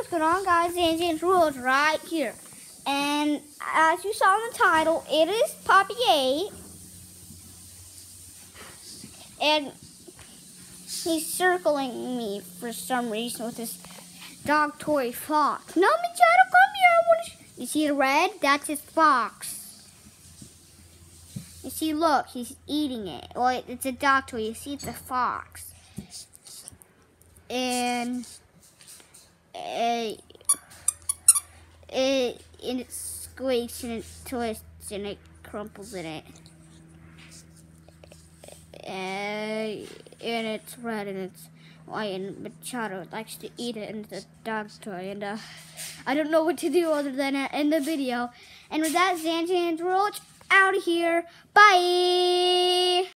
what's going on, guys? ZanZan's World right here. And as you saw in the title, it is Puppy 8. And he's circling me for some reason with this dog toy fox. No, Machado, come here. I wanna you see the red? That's his fox. You see, look, he's eating it. Well, it's a dog toy. You see, it's a fox. And it, it, and it squeaks and it twists and it crumples in it. Uh, and it's red and it's white and Machado likes to eat it and it's a dog toy and uh, I don't know what to do other than end the video. And with that, ZanZan's World out of here. Bye!